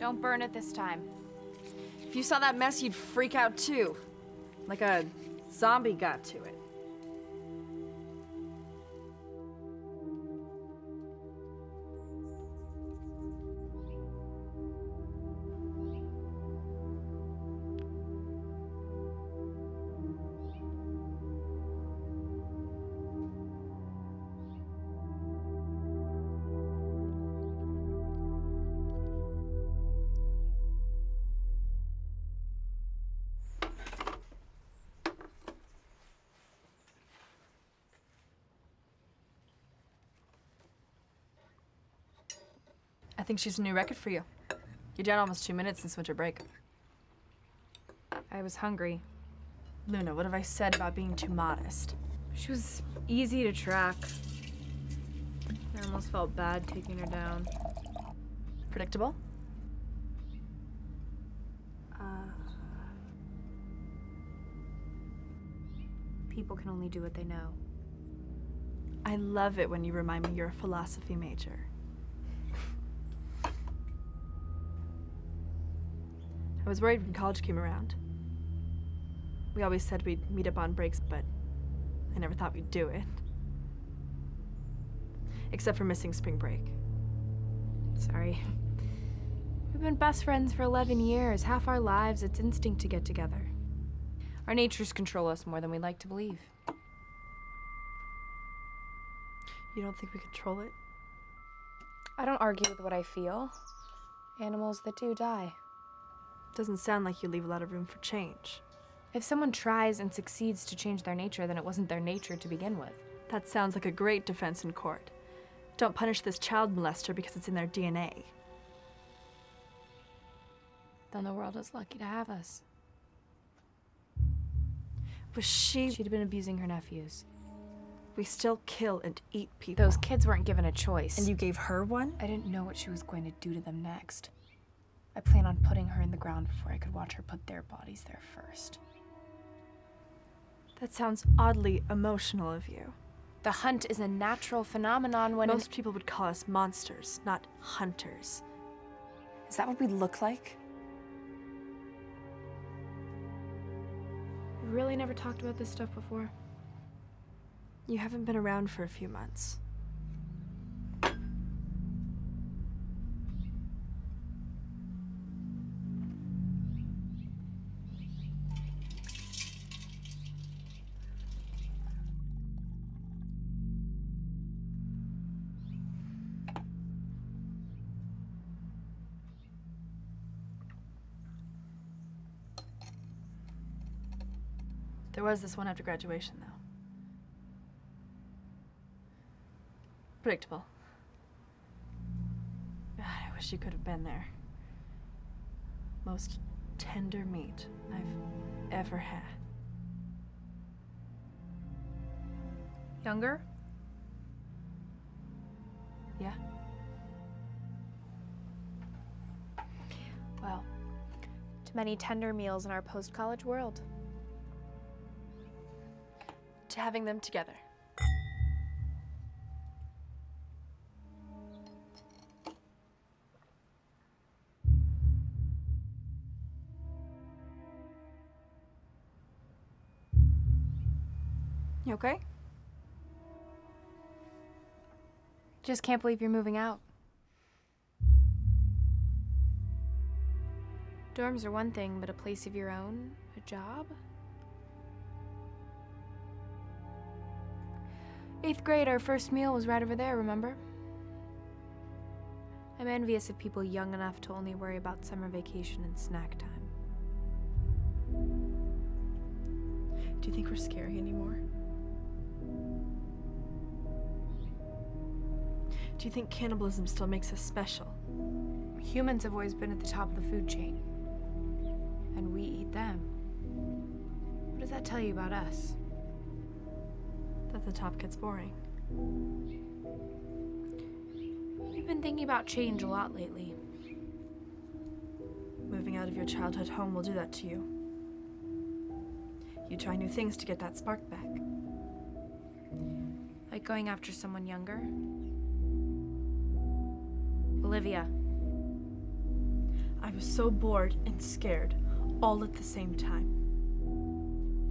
Don't burn it this time. If you saw that mess, you'd freak out too. Like a zombie got to it. Think she's a new record for you. You're down almost two minutes since winter break. I was hungry. Luna, what have I said about being too modest? She was easy to track. I almost felt bad taking her down. Predictable? Uh, people can only do what they know. I love it when you remind me you're a philosophy major. Was worried when college came around. We always said we'd meet up on breaks, but I never thought we'd do it. Except for missing spring break. Sorry. We've been best friends for 11 years. Half our lives, it's instinct to get together. Our natures control us more than we like to believe. You don't think we control it? I don't argue with what I feel. Animals that do die. Doesn't sound like you leave a lot of room for change. If someone tries and succeeds to change their nature, then it wasn't their nature to begin with. That sounds like a great defense in court. Don't punish this child molester because it's in their DNA. Then the world is lucky to have us. Was she. She'd been abusing her nephews. We still kill and eat people. Those kids weren't given a choice. And you gave her one? I didn't know what she was going to do to them next. I plan on putting her in the ground before I could watch her put their bodies there first. That sounds oddly emotional of you. The hunt is a natural phenomenon when Most people would call us monsters, not hunters. Is that what we look like? We've really never talked about this stuff before. You haven't been around for a few months. There was this one after graduation, though. Predictable. God, I wish you could have been there. Most tender meat I've ever had. Younger? Yeah? Well, to many tender meals in our post college world. Having them together. You okay? Just can't believe you're moving out. Dorms are one thing, but a place of your own? A job? Eighth grade, our first meal was right over there, remember? I'm envious of people young enough to only worry about summer vacation and snack time. Do you think we're scary anymore? Do you think cannibalism still makes us special? Humans have always been at the top of the food chain. And we eat them. What does that tell you about us? That the top gets boring. We've been thinking about change a lot lately. Moving out of your childhood home will do that to you. You try new things to get that spark back. Like going after someone younger. Olivia. I was so bored and scared, all at the same time.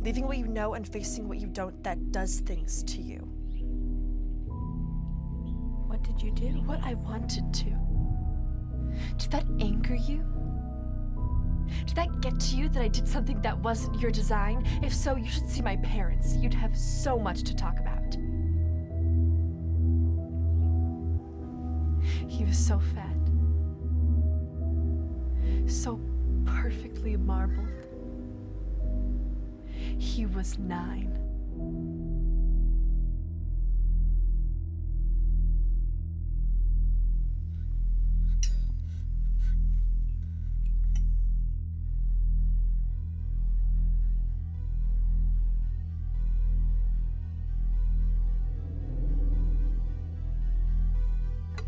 Leaving what you know and facing what you don't, that does things to you. What did you do? What I wanted to. Did that anger you? Did that get to you that I did something that wasn't your design? If so, you should see my parents. You'd have so much to talk about. He was so fat. So perfectly marbled. He was nine.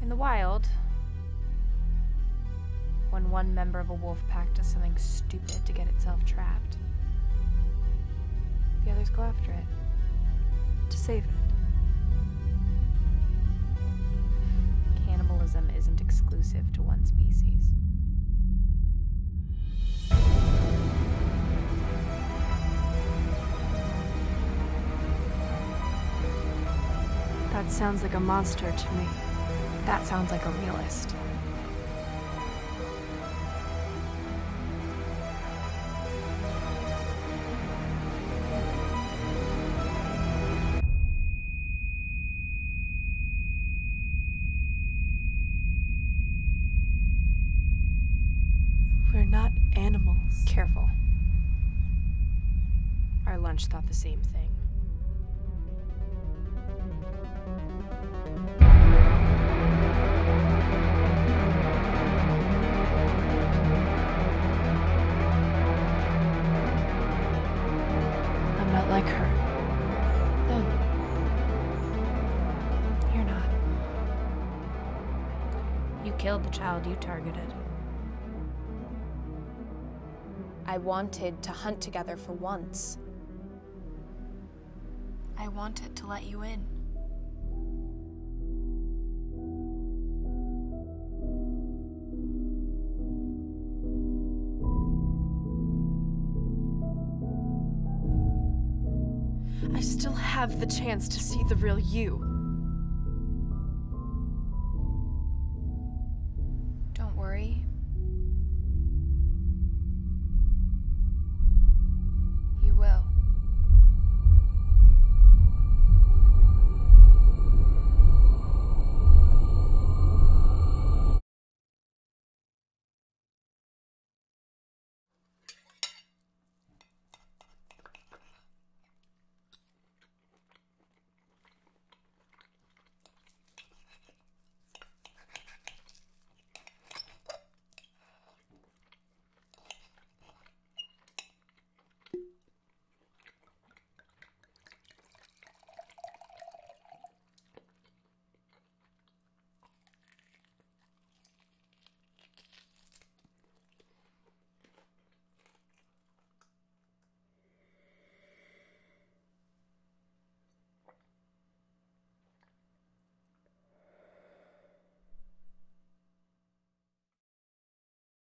In the wild, when one member of a wolf pack does something stupid to get itself trapped, the others go after it to save it. Cannibalism isn't exclusive to one species. That sounds like a monster to me. That sounds like a realist. Not animals. Careful. Our lunch thought the same thing. I'm not like her. No. You're not. You killed the child you targeted. I wanted to hunt together for once. I wanted to let you in. I still have the chance to see the real you.